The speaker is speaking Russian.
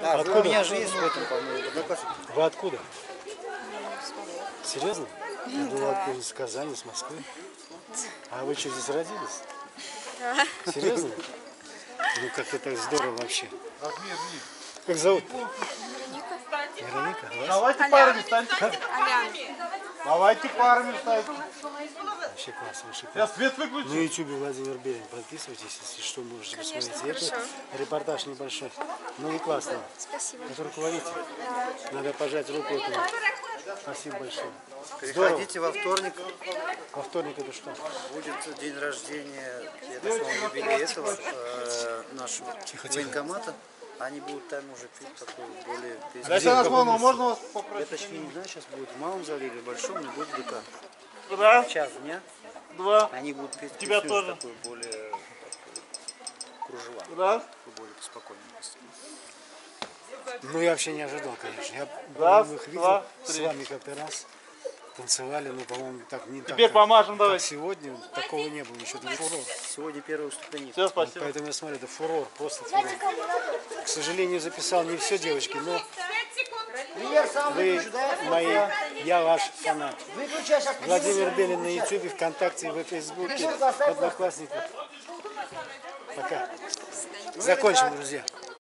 Да, вы, Откуда? у меня же есть в этом, по-моему, одноклассник. Вы откуда? Серьезно? Я думал, откуда из Казани, с Москвы. А вы что, здесь родились? Серьезно? Ну как-то так здорово вообще. Как зовут? Вероника. Вас? Давайте парами станьте. Давайте парами станьте. Вообще классно, вообще Я классно. свет На выключу. ютубе Владимир Белин. Подписывайтесь, если что, можете посмотреть. Это репортаж небольшой. Ну и классно. Спасибо. Это руководитель. Надо пожать руку этому. Спасибо большое. Здорово. Приходите во вторник, Во вторник это что? будет день рождения, юбилей этого э, нашего военкомата. Они будут там уже пить такой более на звону, можно вас попросить? Я точнее не знаю, сейчас будет в малом зале или в большом, но будет ДК. Да, Час дня два, они будут петь Тебя тоже. такую более такую, кружева, да. более спокойную. Ну я вообще не ожидал, конечно. Я Раз, их видел два, с три. вами как-то раз. Танцевали, но, по-моему, так не так. Теперь как- помажем, как давай. сегодня такого не было еще. Это фурор. Сегодня первое выступление. Все, Вот спасибо. поэтому я смотрю, это фурор, просто фурор. К сожалению, записал не все девочки, но вы мои, я ваш фанат. Владимир Белин на ютубе, вконтакте, в фейсбуке, в одноклассниках. Пока. Закончим, друзья.